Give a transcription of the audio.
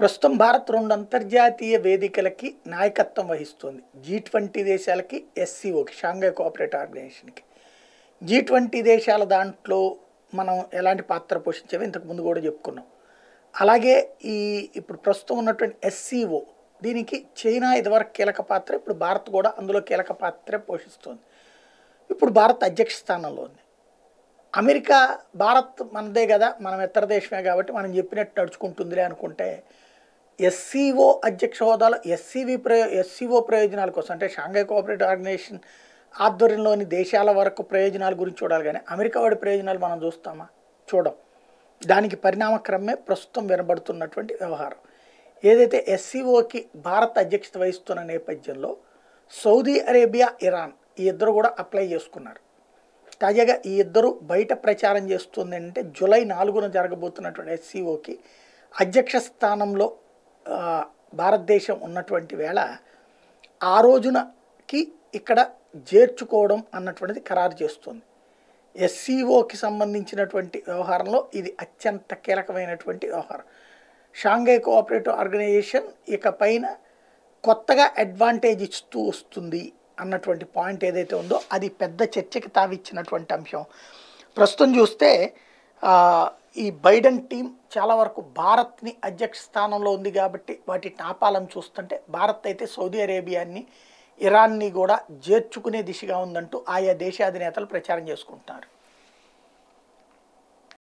ప్రస్తుతం భారత్ రెండు అంతర్జాతీయ వేదికలకి నాయకత్వం వహిస్తుంది. జీ ట్వంటీ దేశాలకి ఎస్సీఓకి షాంఘై కోఆపరేటివ్ ఆర్గనైజేషన్కి. జీ ట్వంటీ దేశాల దాంట్లో మనం ఎలాంటి పాత్ర పోషించేవి ఇంతకు ముందు కూడా చెప్పుకున్నాం. అలాగే ఈ ఇప్పుడు ప్రస్తుతం ఉన్నటువంటి ఎస్సీఓ దీనికి చైనా ఇదివరకు కీలక పాత్ర ఇప్పుడు భారత్ కూడా అందులో కీలక పాత్ర పోషిస్తుంది. ఇప్పుడు భారత్ అధ్యక్ష స్థానంలో ఉంది. అమెరికా భారత్ మనదే కదా మనం ఇతర దేశమే కాబట్టి మనం చెప్పినట్టు నడుచుకుంటుందిలే అనుకుంటే ఎస్సీఓ అధ్యక్ష హోదాలో ఎస్సీవి ప్రయో ఎస్సీఓ ప్రయోజనాల కోసం అంటే షాంఘై కోఆపరేటివ్ ఆర్గనైజేషన్ ఆధ్వర్యంలోని దేశాల వరకు ప్రయోజనాల గురించి చూడాలి కానీ అమెరికా వాడి ప్రయోజనాలు మనం చూస్తామా? చూడం. దానికి పరిణామక్రమే ప్రస్తుతం వినబడుతున్నటువంటి వ్యవహారం. ఏదైతే ఎస్సీఓకి భారత్ అధ్యక్షత వహిస్తున్న నేపథ్యంలో సౌదీ అరేబియా ఇరాన్ ఈ ఇద్దరు కూడా అప్లై చేసుకున్నారు. తాజాగా ఈ ఇద్దరు బయట ప్రచారం చేస్తుంది అంటే జూలై నాలుగున జరగబోతున్నటువంటి ఎస్సీఓకి అధ్యక్ష స్థానంలో భారతదేశం ఉన్నటువంటి వేళ ఆ రోజునకి ఇక్కడ చేర్చుకోవడం అన్నటువంటిది ఖరారు చేస్తుంది. ఎస్సీఓకి సంబంధించినటువంటి వ్యవహారంలో ఇది అత్యంత కీలకమైనటువంటి వ్యవహారం. షాంఘై కోఆపరేటివ్ ఆర్గనైజేషన్ ఇక పైన కొత్తగా అడ్వాంటేజ్ ఇస్తూ వస్తుంది అన్నటువంటి పాయింట్ ఏదైతే ఉందో అది పెద్ద చర్చకి తావిచ్చినటువంటి అంశం. ప్రస్తుతం చూస్తే ఈ బైడెన్ టీం చాలా వరకు భారత్ని అధ్యక్ష స్థానంలో ఉంది కాబట్టి వాటిని ఆపాలని చూస్తుంటే భారత్ అయితే సౌదీ అరేబియాని ఇరాన్ని కూడా చేర్చుకునే దిశగా ఉందంటూ ఆయా దేశాధినేతలు ప్రచారం చేసుకుంటున్నారు.